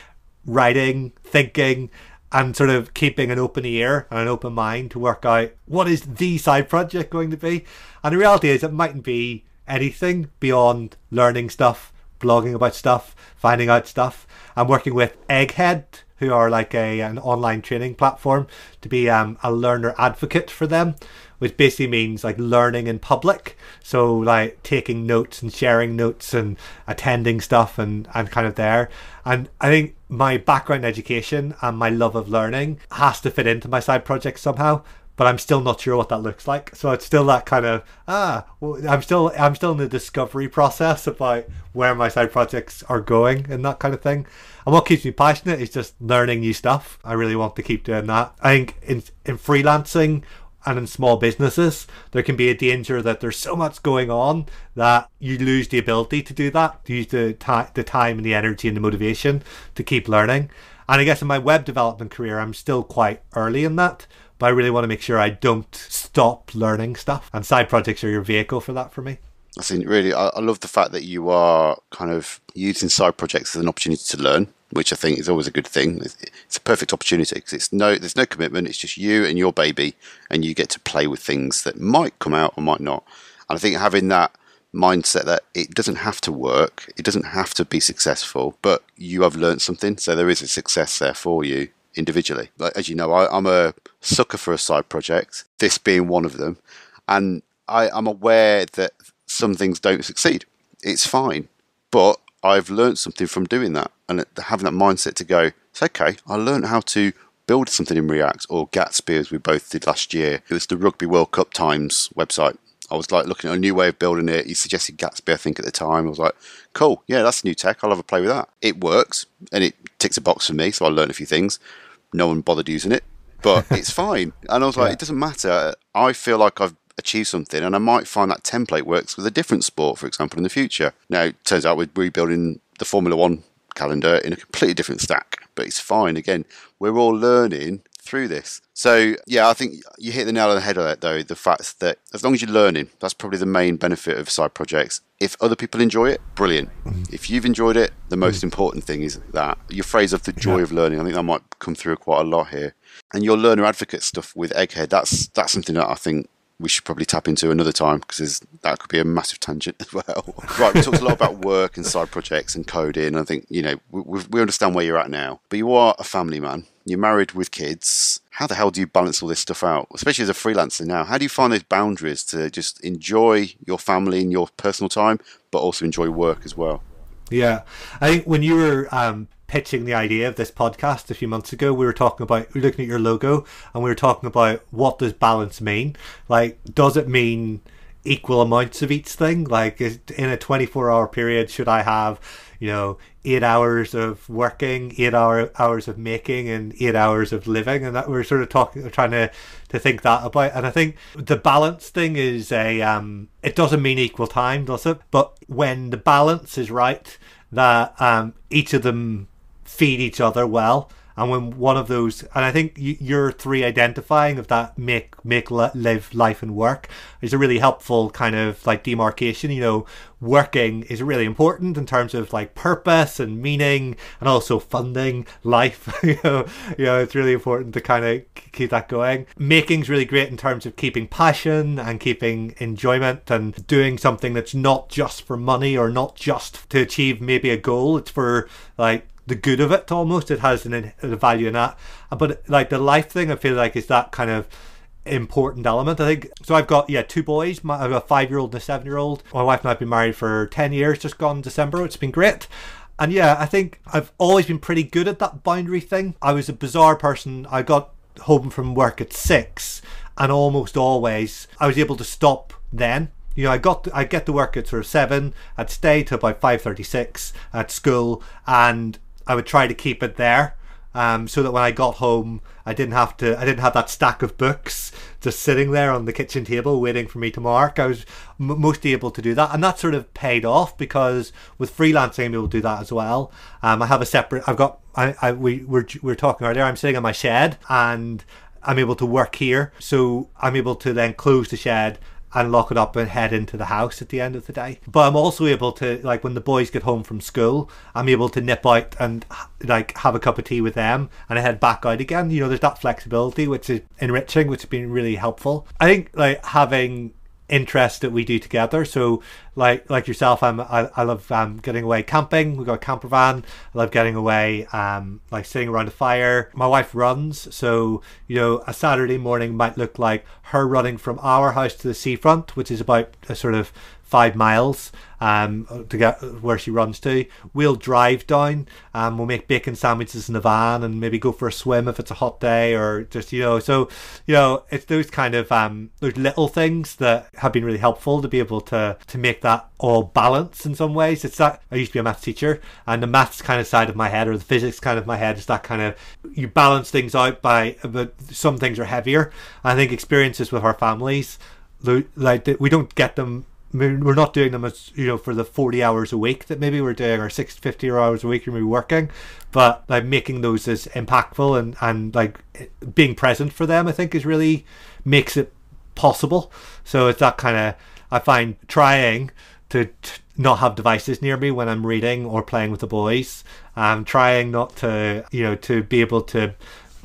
Speaker 2: writing, thinking and sort of keeping an open ear and an open mind to work out what is the side project going to be. And the reality is it mightn't be anything beyond learning stuff, blogging about stuff, finding out stuff. I'm working with Egghead, who are like a an online training platform, to be um, a learner advocate for them, which basically means like learning in public. So like taking notes and sharing notes and attending stuff and and kind of there. And I think my background education and my love of learning has to fit into my side project somehow but I'm still not sure what that looks like. So it's still that kind of ah, well, I'm still I'm still in the discovery process about where my side projects are going and that kind of thing. And what keeps me passionate is just learning new stuff. I really want to keep doing that. I think in in freelancing and in small businesses, there can be a danger that there's so much going on that you lose the ability to do that, to use the, ta- the time and the energy and the motivation to keep learning. And I guess in my web development career, I'm still quite early in that but I really want to make sure I don't stop learning stuff. And side projects are your vehicle for that for me.
Speaker 1: I think really, I, I love the fact that you are kind of using side projects as an opportunity to learn, which I think is always a good thing. It's, a perfect opportunity because it's no, there's no commitment. It's just you and your baby, and you get to play with things that might come out or might not. And I think having that mindset that it doesn't have to work, it doesn't have to be successful, but you have learned something, so there is a success there for you individually. Like as you know, I, I'm a sucker for a side project. This being one of them, and I, I'm aware that some things don't succeed. It's fine, but I've learned something from doing that and having that mindset to go. It's okay. I learned how to build something in React or Gatsby as we both did last year. It was the Rugby World Cup Times website. I was like looking at a new way of building it. He suggested Gatsby, I think, at the time. I was like, cool, yeah, that's new tech. I'll have a play with that. It works and it ticks a box for me, so I learned a few things. No one bothered using it, but it's fine. And I was like, yeah. it doesn't matter. I feel like I've achieved something, and I might find that template works with a different sport, for example, in the future. Now, it turns out we're rebuilding the Formula One calendar in a completely different stack, but it's fine. Again, we're all learning through this. So, yeah, I think you hit the nail on the head of that, though. The fact that as long as you're learning, that's probably the main benefit of side projects. If other people enjoy it, brilliant. Mm-hmm. If you've enjoyed it, the most mm-hmm. important thing is that your phrase of the joy yeah. of learning. I think that might come through quite a lot here. And your learner advocate stuff with Egghead, that's that's something that I think we should probably tap into another time because that could be a massive tangent as well. right, we talked a lot about work and side projects and coding. I think you know we, we understand where you're at now, but you are a family man. You're married with kids. How the hell do you balance all this stuff out, especially as a freelancer now? How do you find those boundaries to just enjoy your family and your personal time, but also enjoy work as well?
Speaker 2: Yeah, I think when you were um, pitching the idea of this podcast a few months ago, we were talking about we looking at your logo and we were talking about what does balance mean? Like, does it mean equal amounts of each thing? Like, in a 24 hour period, should I have, you know, eight hours of working, eight hour hours of making, and eight hours of living? And that we're sort of talking, trying to to think that about. And I think the balance thing is a um, it doesn't mean equal time, does it? But when the balance is right, that um, each of them feed each other well. And when one of those, and I think your three identifying of that make make live life and work is a really helpful kind of like demarcation. You know, working is really important in terms of like purpose and meaning, and also funding life. you know, you know, it's really important to kind of keep that going. Making's really great in terms of keeping passion and keeping enjoyment and doing something that's not just for money or not just to achieve maybe a goal. It's for like the good of it almost. It has an, a value in that. But like the life thing, I feel like is that kind of important element. I think so. I've got yeah two boys. My, I've got a five year old and a seven year old. My wife and I've been married for ten years. Just gone December. It's been great. And yeah, I think I've always been pretty good at that boundary thing. I was a bizarre person. I got home from work at six, and almost always I was able to stop then you know, I got I get to work at sort of seven. I'd stay till about five thirty six at school, and I would try to keep it there. Um, so that when I got home, I didn't have to. I didn't have that stack of books just sitting there on the kitchen table waiting for me to mark. I was m- mostly able to do that, and that sort of paid off because with freelancing, I'm able to do that as well. Um, I have a separate. I've got. I, I we were we were talking earlier. I'm sitting in my shed and I'm able to work here, so I'm able to then close the shed and lock it up and head into the house at the end of the day. But I'm also able to like when the boys get home from school, I'm able to nip out and like have a cup of tea with them and I head back out again. You know, there's that flexibility which is enriching, which has been really helpful. I think like having interests that we do together. So like like yourself, I'm I, I love um, getting away camping. We got a camper van. I love getting away, um, like sitting around a fire. My wife runs, so you know a Saturday morning might look like her running from our house to the seafront, which is about a sort of five miles um, to get where she runs to. We'll drive down. Um, we'll make bacon sandwiches in the van and maybe go for a swim if it's a hot day or just you know. So you know, it's those kind of um, those little things that have been really helpful to be able to to make that all balance in some ways. It's that I used to be a maths teacher, and the maths kind of side of my head or the physics kind of my head is that kind of you balance things out by, but some things are heavier. I think experiences with our families like we don't get them we're not doing them as you know for the 40 hours a week that maybe we're doing or 6 50 hours a week we're working but like making those as impactful and and like being present for them i think is really makes it possible. So it's that kind of I find trying to t- not have devices near me when I'm reading or playing with the boys. I'm trying not to, you know, to be able to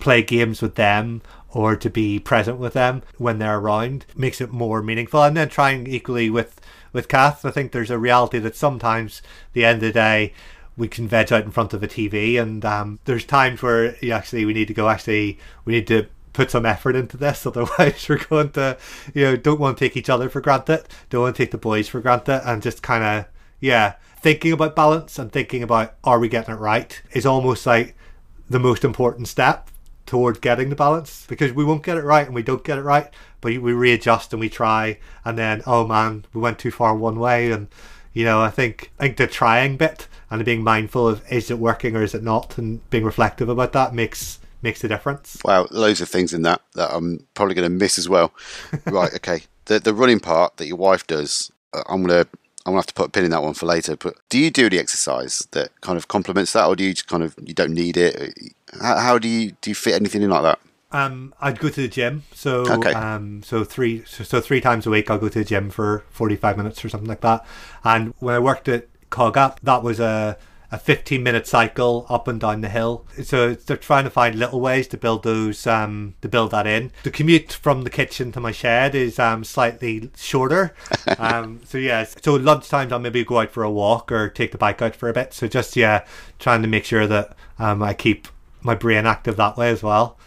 Speaker 2: play games with them or to be present with them when they're around makes it more meaningful. And then trying equally with with Kath, I think there's a reality that sometimes the end of the day we can veg out in front of a TV, and um, there's times where you actually we need to go. Actually, we need to put some effort into this. Otherwise, we're going to, you know, don't want to take each other for granted. Don't want to take the boys for granted, and just kind of, yeah, thinking about balance and thinking about are we getting it right is almost like the most important step toward getting the balance because we won't get it right and we don't get it right, but we readjust and we try, and then oh man, we went too far one way, and you know, I think I think the trying bit and being mindful of is it working or is it not, and being reflective about that makes makes a difference.
Speaker 1: Wow, loads of things in that that I'm probably going to miss as well. right, okay. The the running part that your wife does, uh, I'm gonna I'm gonna have to put a pin in that one for later. But do you do the exercise that kind of complements that, or do you just kind of you don't need it? How, how do you do you fit anything in like that?
Speaker 2: Um, I'd go to the gym. So,
Speaker 1: Okay.
Speaker 2: um, so three, so, so three times a week, I'll go to the gym for forty-five minutes or something like that. And when I worked at CogApp, that was a a fifteen-minute cycle up and down the hill. So they're trying to find little ways to build those, um, to build that in. The commute from the kitchen to my shed is um slightly shorter. um, so yeah, so lunchtimes I'll maybe go out for a walk or take the bike out for a bit. So just yeah, trying to make sure that um I keep my brain active that way as well.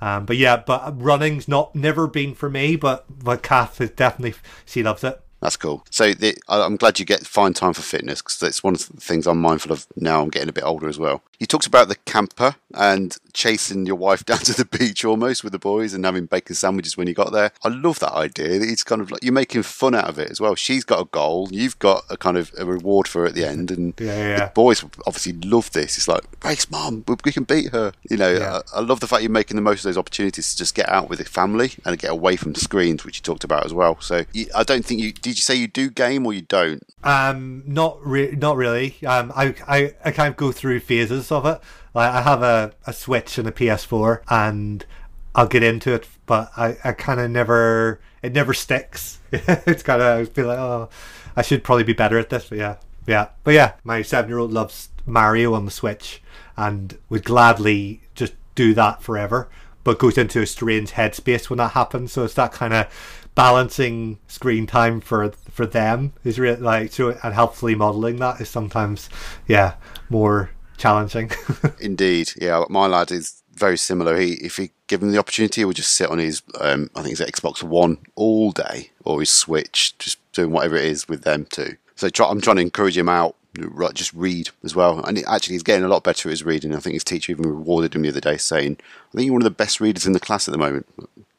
Speaker 2: Um, but yeah, but running's not never been for me. But but Kath is definitely she loves it.
Speaker 1: That's cool. So the, I'm glad you get find time for fitness because that's one of the things I'm mindful of now. I'm getting a bit older as well. You talked about the camper and chasing your wife down to the beach almost with the boys and having bacon sandwiches when you got there. I love that idea. It's kind of like you're making fun out of it as well. She's got a goal. You've got a kind of a reward for her at the end, and
Speaker 2: Yeah, yeah,
Speaker 1: the boys obviously love this. It's like race, mom, we, can beat her. You know,
Speaker 2: Yeah.
Speaker 1: I, I love the fact you're making the most of those opportunities to just get out with the family and get away from screens, which you talked about as well. So you, I don't think you did. You say you do game or you don't?
Speaker 2: Um, not re- not really. Um, I, I I kind of go through phases of it. Like I have a, a Switch and a PS4, and I'll get into it, but I, I kind of never it never sticks. it's kind of I feel like oh, I should probably be better at this. But yeah, yeah, but yeah, my seven year old loves Mario on the Switch and would gladly just do that forever. But goes into a strange headspace when that happens. So it's that kind of balancing screen time for for them is really like so and helpfully modeling that is sometimes yeah more challenging.
Speaker 1: Indeed, yeah. My lad is very similar. He, if he given the opportunity, he would just sit on his, um, I think it's Xbox One all day, or his Switch, just doing whatever it is with them too. So try, I'm trying to encourage him out, just read as well. And actually, he's getting a lot better at his reading. I think his teacher even rewarded him the other day, saying, "I think you're one of the best readers in the class at the moment."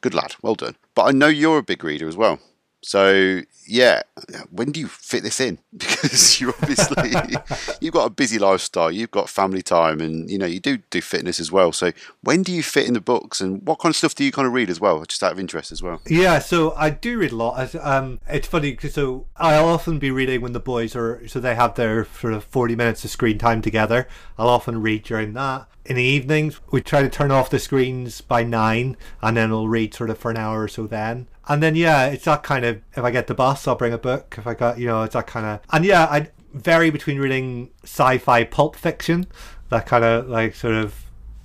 Speaker 1: Good lad, well done. But I know you're a big reader as well. So yeah, when do you fit this in? Because you obviously you've got a busy lifestyle, you've got family time, and you know you do do fitness as well. So when do you fit in the books, and what kind of stuff do you kind of read as well, just out of interest as well?
Speaker 2: Yeah, so I do read a lot. Um, it's funny 'cause so I'll often be reading when the boys are so they have their sort of forty minutes of screen time together. I'll often read during that. In the evenings, we try to turn off the screens by nine, and then we'll read sort of for an hour or so then. And then yeah, it's that kind of if I get the bus, I'll bring a book. If I got you know, it's that kind of and yeah, I vary between reading sci-fi pulp fiction, that kind of like sort of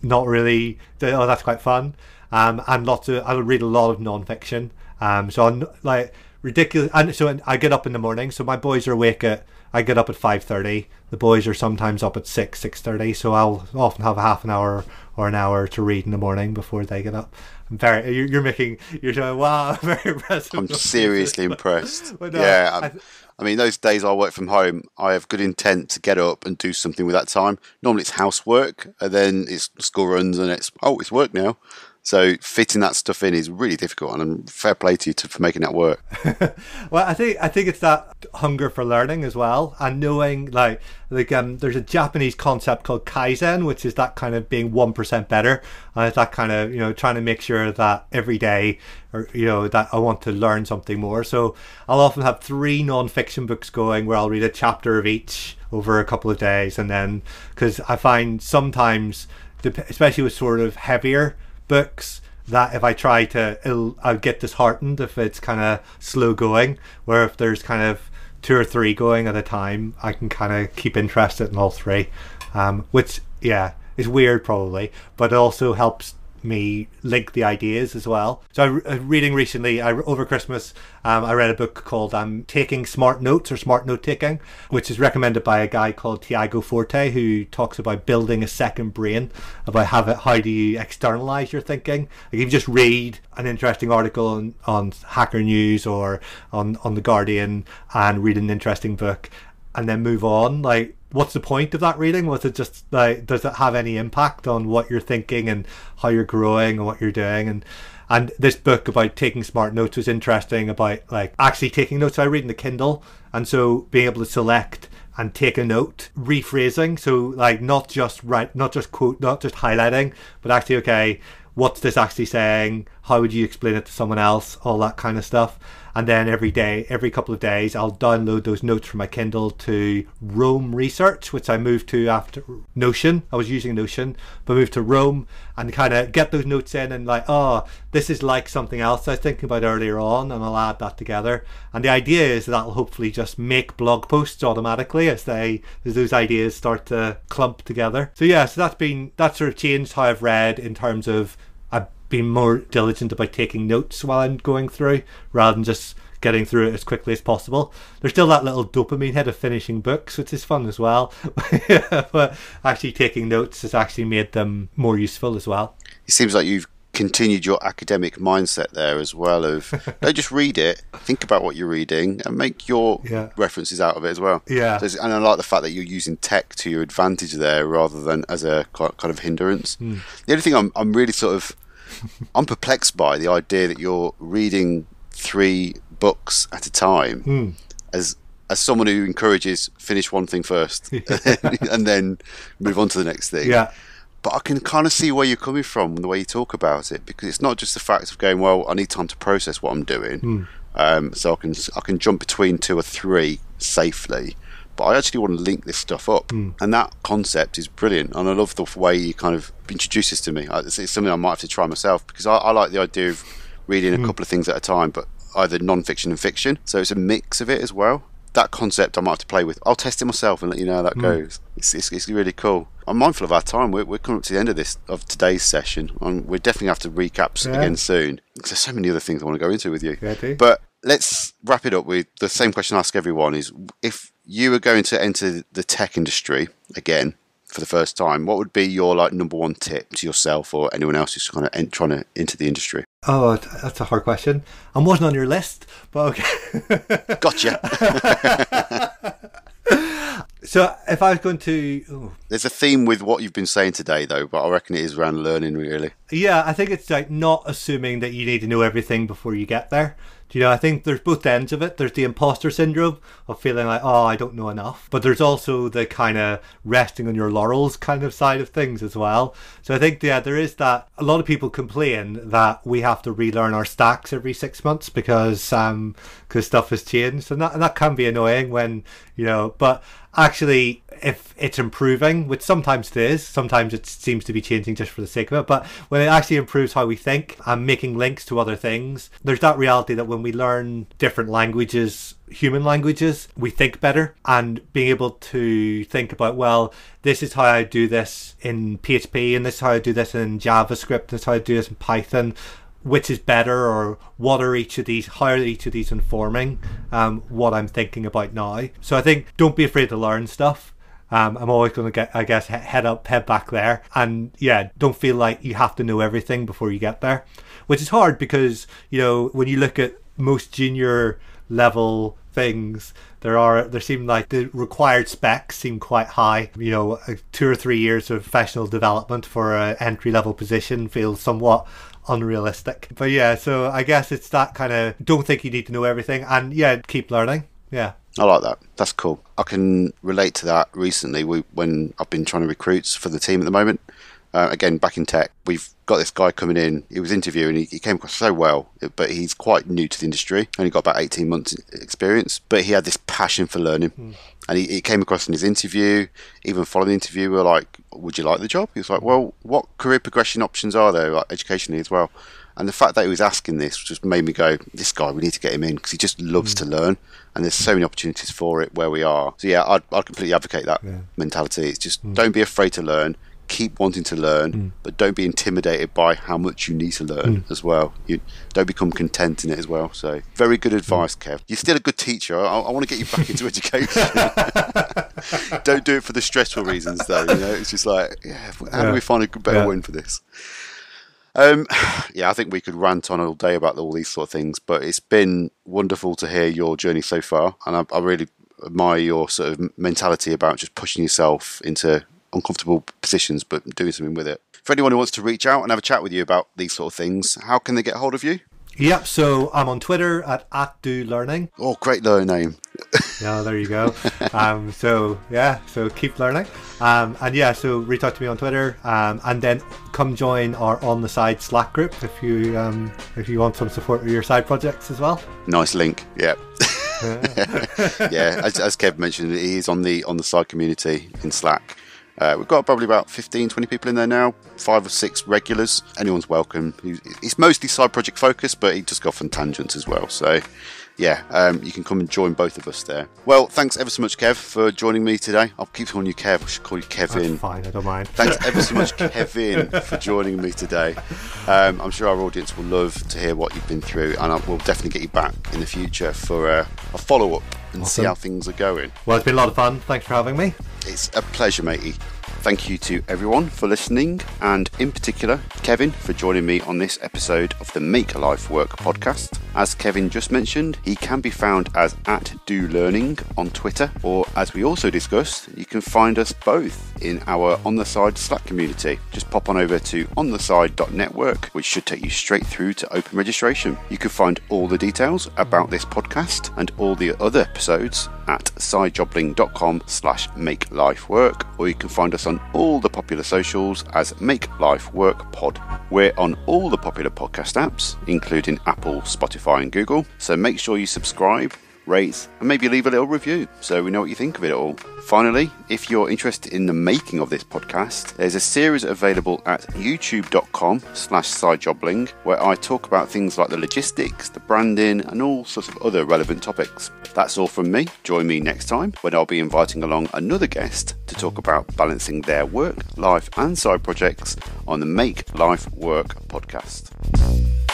Speaker 2: not really. Oh, that's quite fun. Um, and lots of I would read a lot of non-fiction. Um, so I'm like ridiculous. And so I get up in the morning. So my boys are awake at. I get up at five thirty. The boys are sometimes up at six six thirty. So I'll often have a half an hour or an hour to read in the morning before they get up. Very. You're, making. You're saying, wow, I'm very impressive.
Speaker 1: I'm seriously impressed.
Speaker 2: No,
Speaker 1: yeah,
Speaker 2: I th-
Speaker 1: I mean, those days I work from home, I have good intent to get up and do something with that time. Normally it's housework, and then it's school runs, and it's oh, it's work now. So fitting that stuff in is really difficult, and fair play to you to, for making that work.
Speaker 2: Well, I think I think it's that hunger for learning as well, and knowing like like um, there's a Japanese concept called kaizen, which is that kind of being one percent better, and it's that kind of you know trying to make sure that every day, or you know that I want to learn something more. So I'll often have three non-fiction books going where I'll read a chapter of each over a couple of days, and then because I find sometimes, especially with sort of heavier books that if I try to, it'll, I'll get disheartened if it's kind of slow going. Where if there's kind of two or three going at a time, I can kind of keep interested in all three. Um, which, yeah, is weird probably, but it also helps me link the ideas as well. So I uh, reading recently, I over Christmas, um, I read a book called um, "Taking Smart Notes" or "Smart Note Taking," which is recommended by a guy called Tiago Forte, who talks about building a second brain, about how how do you externalize your thinking. Like if you just read an interesting article on, on Hacker News or on on the Guardian and read an interesting book, and then move on, like what's the point of that reading? Was it just like does it have any impact on what you're thinking and how you're growing and what you're doing and and this book about taking smart notes was interesting about like actually taking notes. I read in the Kindle and so being able to select and take a note, rephrasing. So like not just write, not just quote, not just highlighting, but actually okay, what's this actually saying? How would you explain it to someone else? All that kind of stuff and then every day, every couple of days, I'll download those notes from my Kindle to Roam Research, which I moved to after Notion. I was using Notion, but moved to Rome and kind of get those notes in and like, oh, this is like something else I was thinking about earlier on, and I'll add that together. And the idea is that I'll hopefully just make blog posts automatically as they as those ideas start to clump together. So yeah, so that's been that sort of changed how I've read in terms of being more diligent about taking notes while I'm going through rather than just getting through it as quickly as possible. There's still that little dopamine hit of finishing books, which is fun as well. but actually taking notes has actually made them more useful as well.
Speaker 1: It seems like you've continued your academic mindset there as well of don't just read it think about what you're reading and make your yeah. references out of it as well
Speaker 2: yeah
Speaker 1: so and i like the fact that you're using tech to your advantage there rather than as a kind of hindrance mm. the only thing I'm, I'm really sort of I'm perplexed by the idea that you're reading three books at a time mm. as as someone who encourages finish one thing first and then move on to the next thing.
Speaker 2: Yeah.
Speaker 1: But I can kind of see where you're coming from the way you talk about it because it's not just the fact of going, well, I need time to process what I'm doing, mm. um, so I can I can jump between two or three safely but I actually want to link this stuff up. Mm. And that concept is brilliant. And I love the way you kind of introduce this to me. It's, it's something I might have to try myself because I, I like the idea of reading a mm. couple of things at a time, but either non-fiction and fiction. So it's a mix of it as well. That concept I might have to play with. I'll test it myself and let you know how that mm. goes. It's, it's, it's, really cool. I'm mindful of our time. We're, we're coming up to the end of this of today's session. And we definitely have to recap yeah. again soon. Because there's so many other things I want to go into with you.
Speaker 2: Yeah,
Speaker 1: but let's wrap it up with the same question I ask everyone: is if you were going to enter the tech industry again for the first time, what would be your like number one tip to yourself or anyone else who's kind of trying to into the industry?
Speaker 2: Oh, that's a hard question. I wasn't on your list, but okay.
Speaker 1: gotcha.
Speaker 2: so if I was going to,
Speaker 1: oh. there's a theme with what you've been saying today, though, but I reckon it is around learning, really.
Speaker 2: Yeah, I think it's like not assuming that you need to know everything before you get there you know, I think there's both ends of it. There's the imposter syndrome of feeling like, oh, I don't know enough. But there's also the kind of resting on your laurels kind of side of things as well. So I think, yeah, there is that. A lot of people complain that we have to relearn our stacks every six months because um because stuff has changed, and that and that can be annoying when you know. But actually if it's improving which sometimes it is sometimes it seems to be changing just for the sake of it but when it actually improves how we think and making links to other things there's that reality that when we learn different languages human languages we think better. And being able to think about well this is how i do this in php and this is how i do this in javascript this is how i do this in python which is better or what are each of these how are each of these informing um, what i'm thinking about now. So i think don't be afraid to learn stuff um, i'm always going to get i guess head up head back there and yeah don't feel like you have to know everything before you get there which is hard because you know when you look at most junior level things there are there seem like the required specs seem quite high you know two or three years of professional development for an entry level position feels somewhat unrealistic. But yeah, so I guess it's that kind of don't think you need to know everything and yeah, keep learning. Yeah.
Speaker 1: I like that. That's cool. I can relate to that recently we, when I've been trying to recruit for the team at the moment. Uh, again, back in tech, we've got this guy coming in. He was interviewing. He, he came across so well, but he's quite new to the industry. Only got about eighteen months experience, but he had this passion for learning. Mm. And he, he, came across in his interview. Even following the interview, we were like, "Would you like the job?" He was like, "Well, what career progression options are there, like educationally as well?" And the fact that he was asking this just made me go, "This guy, we need to get him in because he just loves mm. to learn." And there's so many opportunities for it where we are. So yeah, I'd, I'd completely advocate that yeah. mentality. It's just mm. don't be afraid to learn keep wanting to learn, mm. but don't be intimidated by how much you need to learn mm. as well. You don't become content in it as well. So, very good advice, Kev. You're still a good teacher. I, I want to get you back into education. don't do it for the stressful reasons, though. You know, it's just like, yeah, how do we find a better yeah. win for this? Um, yeah, I think we could rant on all day about all these sort of things, but it's been wonderful to hear your journey so far, and I, I really admire your sort of mentality about just pushing yourself into uncomfortable positions, but doing something with it. For anyone who wants to reach out and have a chat with you about these sort of things, how can they get hold of you?
Speaker 2: Yep, so I'm on Twitter at, at do learning.
Speaker 1: Oh, great learning name.
Speaker 2: yeah, there you go. Um, so yeah, so keep learning. Um, and yeah, so reach out to me on Twitter, um, and then come join our on the side Slack group if you um, if you want some support with your side projects as well.
Speaker 1: Nice link. Yeah. yeah, as, as Kev mentioned, he's on the on the side community in Slack. Uh, we've got probably about 15, 20 people in there now, five or six regulars. Anyone's welcome. It's mostly side project focused, but he just go off on tangents as well. So, yeah, um, you can come and join both of us there. Well, thanks ever so much, Kev, for joining me today. I'll keep calling you Kev. I should call you Kevin.
Speaker 2: That's fine, I don't mind.
Speaker 1: Thanks ever so much, Kevin, for joining me today. Um, I'm sure our audience will love to hear what you've been through, and I will definitely get you back in the future for uh, a follow up and awesome. see how things are going.
Speaker 2: Well, it's been a lot of fun. Thanks for having me.
Speaker 1: It's a pleasure, matey. Thank you to everyone for listening, and in particular, Kevin for joining me on this episode of the Make Life Work podcast. As Kevin just mentioned, he can be found as at Do Learning on Twitter, or as we also discussed, you can find us both in our On the Side Slack community. Just pop on over to ontheside.network, which should take you straight through to open registration. You can find all the details about this podcast and all the other episodes at sidejobling.com slash make life work, or you can find us on all the popular socials as Make Life Work Pod. We're on all the popular podcast apps, including Apple, Spotify, and Google, so make sure you subscribe rate, and maybe leave a little review so we know what you think of it all. Finally, if you're interested in the making of this podcast, there's a series available at youtube.com slash sidejobling where I talk about things like the logistics, the branding, and all sorts of other relevant topics. That's all from me. Join me next time when I'll be inviting along another guest to talk about balancing their work, life, and side projects on the Make Life Work podcast.